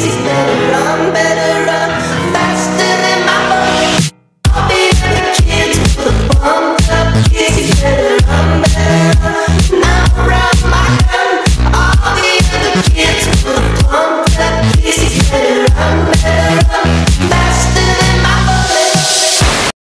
This is better, I'm better.